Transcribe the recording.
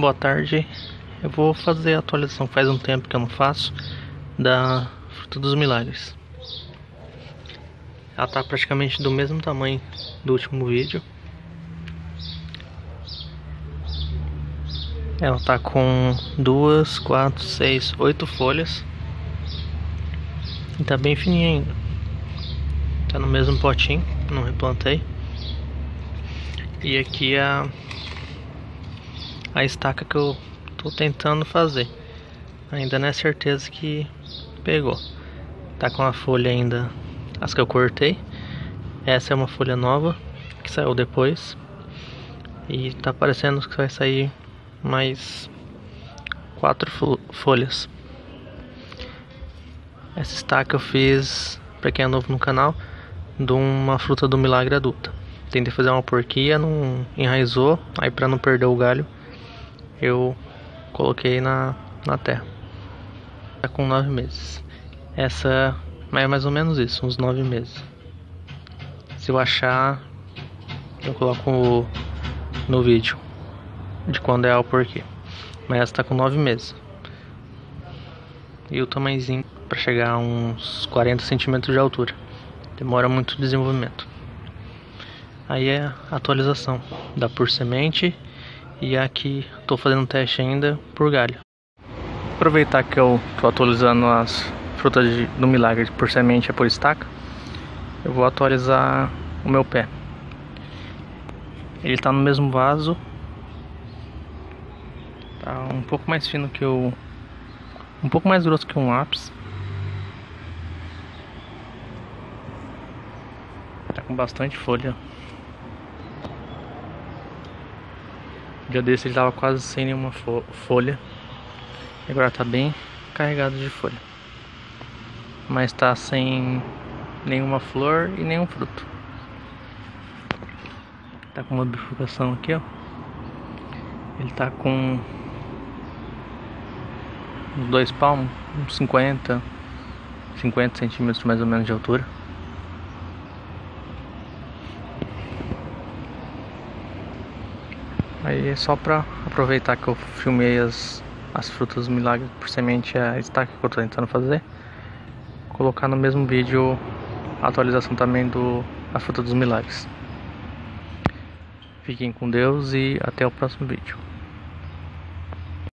boa tarde. Eu vou fazer a atualização faz um tempo que eu não faço da fruta dos milagres. Ela tá praticamente do mesmo tamanho do último vídeo. Ela tá com duas, quatro, seis, oito folhas. E tá bem fininha ainda. Tá no mesmo potinho, não replantei. E aqui a a estaca que eu tô tentando fazer. Ainda não é certeza que pegou. Tá com a folha ainda, as que eu cortei. Essa é uma folha nova que saiu depois. E tá parecendo que vai sair mais quatro folhas. Essa estaca eu fiz, para quem é novo no canal, de uma fruta do milagre adulta. Tentei fazer uma porquia, não enraizou, aí para não perder o galho, eu coloquei na, na terra. Tá com nove meses. Essa é mais ou menos isso, uns nove meses. Se eu achar, eu coloco no vídeo de quando é o porquê. Mas essa tá com nove meses. E o tamanhozinho para chegar a uns 40 centímetros de altura. Demora muito o desenvolvimento. Aí é a atualização da por semente e aqui estou fazendo teste ainda por galho. Aproveitar que eu estou atualizando as frutas de, do milagre por semente e por estaca, eu vou atualizar o meu pé. Ele está no mesmo vaso, tá um pouco mais fino que o, um pouco mais grosso que um lápis. Tá com bastante folha. Dia desse ele tava quase sem nenhuma fo folha. Agora tá bem carregado de folha. Mas tá sem nenhuma flor e nenhum fruto. Tá com uma bifurcação aqui, ó. Ele tá com uns dois palmos, uns 50, 50 centímetros mais ou menos de altura. Aí é só pra aproveitar que eu filmei as, as frutas do milagre por semente a estaca que eu tô tentando fazer. Colocar no mesmo vídeo a atualização também do a fruta dos milagres. Fiquem com Deus e até o próximo vídeo.